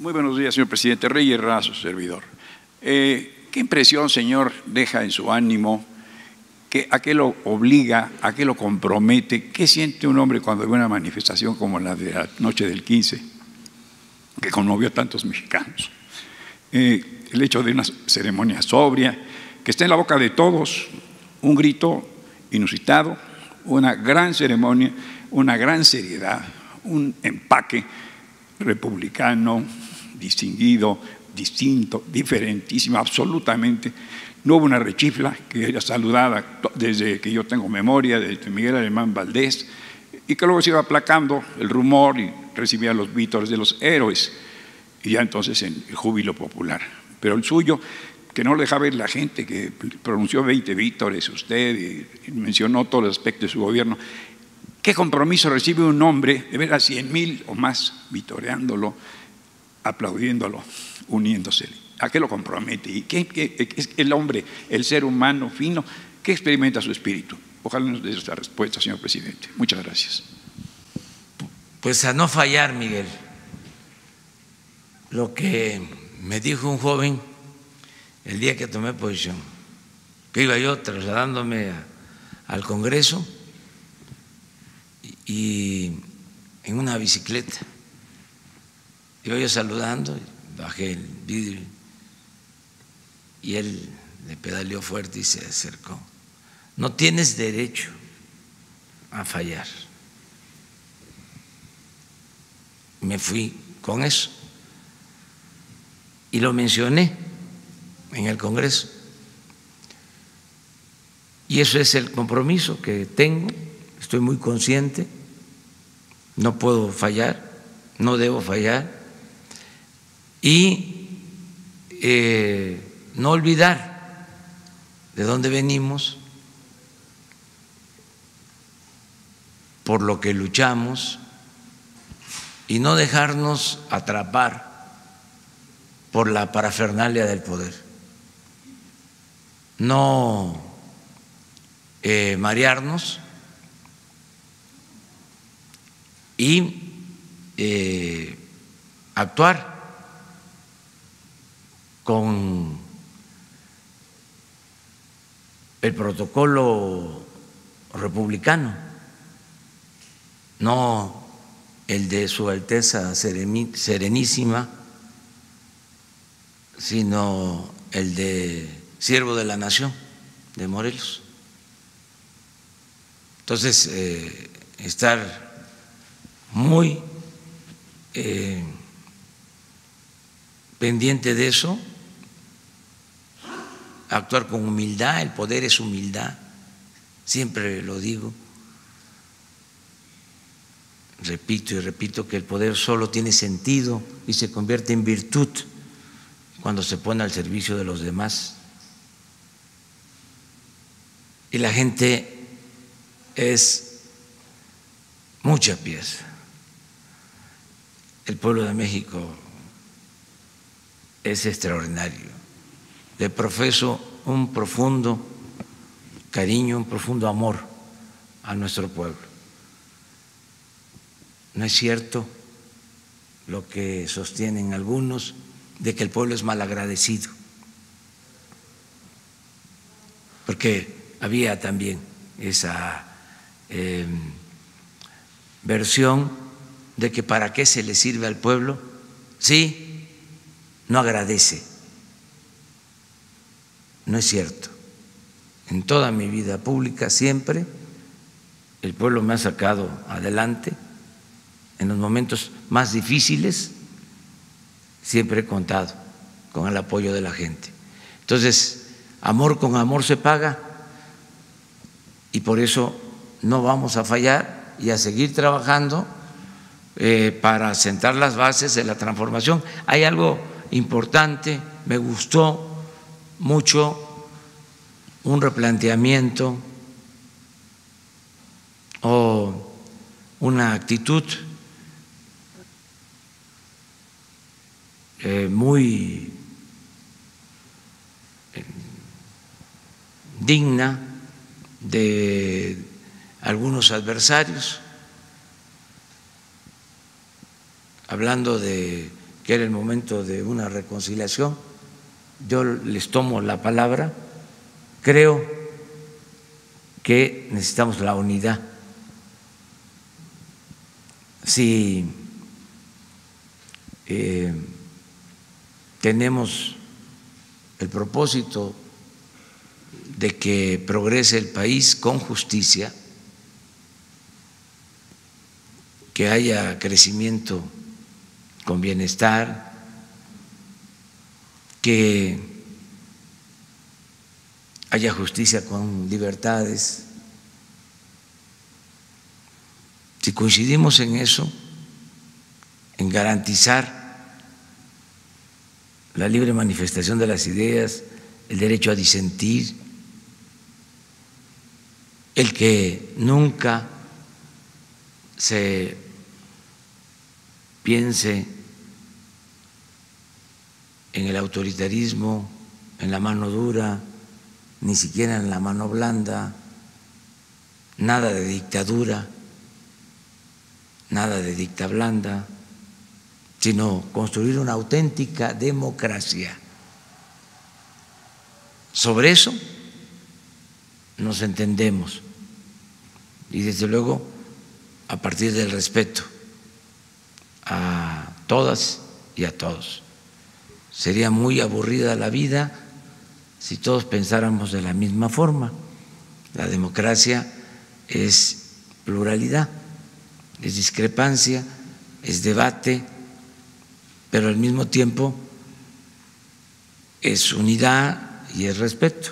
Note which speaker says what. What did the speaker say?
Speaker 1: Muy buenos días, señor presidente. Rey Razo, servidor. Eh, ¿Qué impresión, señor, deja en su ánimo? Que, ¿A qué lo obliga? ¿A qué lo compromete? ¿Qué siente un hombre cuando ve una manifestación como la de la noche del 15, que conmovió a tantos mexicanos? Eh, el hecho de una ceremonia sobria, que está en la boca de todos, un grito inusitado, una gran ceremonia, una gran seriedad, un empaque republicano, distinguido, distinto, diferentísimo, absolutamente. No hubo una rechifla que era saludada desde que yo tengo memoria, desde Miguel Alemán Valdés, y que luego se iba aplacando el rumor y recibía los vítores de los héroes, y ya entonces en el júbilo popular. Pero el suyo, que no lo dejaba ver la gente, que pronunció 20 vítores usted y mencionó todos los aspectos de su gobierno, ¿Qué compromiso recibe un hombre de ver a cien mil o más vitoreándolo, aplaudiéndolo, uniéndose? ¿A qué lo compromete? ¿Y qué, es el hombre, el ser humano fino, qué experimenta su espíritu? Ojalá nos dé esta respuesta, señor presidente. Muchas gracias.
Speaker 2: Pues a no fallar, Miguel. Lo que me dijo un joven el día que tomé posición, que iba yo trasladándome al Congreso y en una bicicleta. Yo yo saludando, bajé el vidrio y él le pedaleó fuerte y se acercó. No tienes derecho a fallar. Me fui con eso y lo mencioné en el Congreso. Y eso es el compromiso que tengo, estoy muy consciente no puedo fallar, no debo fallar, y eh, no olvidar de dónde venimos, por lo que luchamos, y no dejarnos atrapar por la parafernalia del poder, no eh, marearnos y eh, actuar con el protocolo republicano, no el de Su Alteza Serenísima, sino el de Siervo de la Nación de Morelos. Entonces, eh, estar muy eh, pendiente de eso, actuar con humildad, el poder es humildad, siempre lo digo, repito y repito que el poder solo tiene sentido y se convierte en virtud cuando se pone al servicio de los demás. Y la gente es mucha pieza el pueblo de México es extraordinario. Le profeso un profundo cariño, un profundo amor a nuestro pueblo. No es cierto lo que sostienen algunos de que el pueblo es malagradecido, porque había también esa eh, versión de que para qué se le sirve al pueblo, sí, no agradece. No es cierto. En toda mi vida pública siempre el pueblo me ha sacado adelante. En los momentos más difíciles siempre he contado con el apoyo de la gente. Entonces, amor con amor se paga y por eso no vamos a fallar y a seguir trabajando eh, para sentar las bases de la transformación. Hay algo importante, me gustó mucho un replanteamiento o una actitud eh, muy eh, digna de algunos adversarios hablando de que era el momento de una reconciliación. Yo les tomo la palabra. Creo que necesitamos la unidad. Si eh, tenemos el propósito de que progrese el país con justicia, que haya crecimiento con bienestar, que haya justicia con libertades. Si coincidimos en eso, en garantizar la libre manifestación de las ideas, el derecho a disentir, el que nunca se piense en el autoritarismo, en la mano dura, ni siquiera en la mano blanda, nada de dictadura, nada de dicta blanda, sino construir una auténtica democracia. Sobre eso nos entendemos y desde luego a partir del respeto a todas y a todos. Sería muy aburrida la vida si todos pensáramos de la misma forma. La democracia es pluralidad, es discrepancia, es debate, pero al mismo tiempo es unidad y es respeto.